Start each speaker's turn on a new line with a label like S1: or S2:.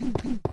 S1: Mm-hmm.